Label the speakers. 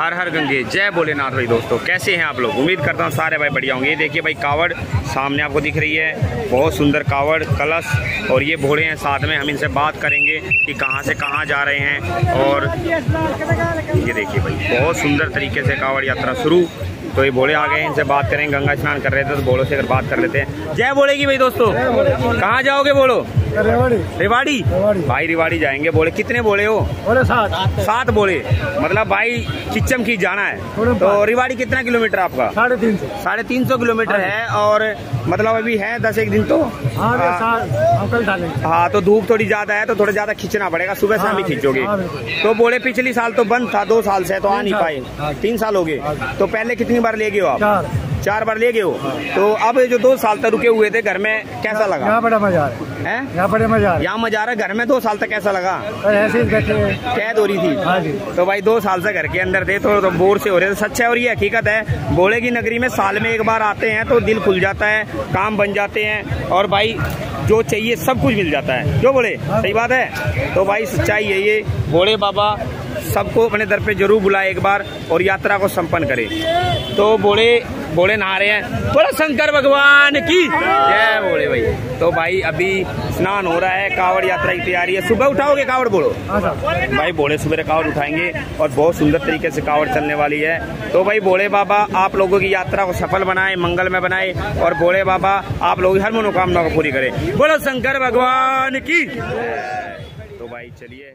Speaker 1: हर हर गंगे। जय भोलेनाथ भाई दोस्तों, कैसे हैं आप लोग? उम्मीद करता हूँ सारे भाई बढ़िया होंगे। ये देखिए भाई, कावड़ सामने आपको दिख रही है। बहुत सुंदर कावड़, कलश, और ये घोड़े हैं साथ में। हम इनसे बात करेंगे कि कहाँ से कहाँ जा रहे हैं। और ये देखिए भाई, बहुत सुंदर तरीके से कावड़ यात्रा शुरू तो ये बोले आ गए इनसे बात करें गंगा स्नान कर रहे थे तो बोलो से अगर बात कर लेते हैं। जय बोलेगी भाई दोस्तों। कहाँ जाओगे बोलो
Speaker 2: रेवाड़ी।
Speaker 1: रेवाड़ी। भाई रेवाड़ी जाएँगे बोले कितने बोले हो?
Speaker 2: बोले सात।
Speaker 1: सात बोले मतलब भाई किच्चम की जाना है। तो। रेवाड़ी कितना किलोमीटर आपका?
Speaker 2: साढ़े तीन सौ।
Speaker 1: साढ़े तीन सौ किलोमीटर है। और मतलब अभी है दस एक दिन तो?
Speaker 2: हाँ
Speaker 1: हाँ,
Speaker 2: कल डालेंगे
Speaker 1: हाँ तो धूप थोड़ी ज़्यादा है तो थोड़ा ज़्यादा खींचना पड़ेगा सुबह शाम ही
Speaker 2: हाँ,
Speaker 1: खींचोगे।
Speaker 2: हाँ,
Speaker 1: तो बोले पिछली साल तो बंद था दो साल से तो आ नहीं पाए।
Speaker 2: हाँ।
Speaker 1: तीन साल हो गए। तो पहले कितनी बार ले गए हो आप?
Speaker 2: चार।
Speaker 1: चार बार ले गए हो? तो अब जो दो साल तक रुके हुए थे घर में कैसा लगा?
Speaker 2: यहाँ बड़ा मज़ा आ रहा है।
Speaker 1: है?
Speaker 2: यहाँ बड़े मज़ा
Speaker 1: यहाँ मज़ा आ रहा है? घर में दो साल तक कैसा लगा?
Speaker 2: ऐसे बैठे
Speaker 1: कैद हो रही थी।
Speaker 2: हाँ जी।
Speaker 1: तो भाई दो साल से घर के अंदर थे तो, तो बोर से हो रहे थे। सच है और ये हकीकत है बोले की नगरी में साल में एक बार आते हैं तो दिल खुल जाता है काम बन जाते हैं। और भाई जो चाहिए सब कुछ मिल जाता है। क्यों बोले? सही बात है? तो भाई सच्चाई है ये। भोले बाबा सबको अपने दर पे ज़रूर बुलाए एक बार और यात्रा को संपन्न करे। तो बोले बोले नहा रहे हैं। बोले शंकर भगवान की जय बोले भाई। तो भाई अभी स्नान हो रहा है कावड़ यात्रा की तैयारी है। सुबह उठाओगे कावड़ बोलो?
Speaker 2: हाँ
Speaker 1: भाई बोले सुबह कावड़ उठाएँगे और बहुत सुंदर तरीके से कावड़ चलने वाली है। तो भाई भोले बाबा आप लोगों की यात्रा को सफल बनाए मंगल में बनाए और भोले बाबा आप लोगों की हर मनोकामना को पूरी करे। बोलो शंकर भगवान की तो भाई चलिए।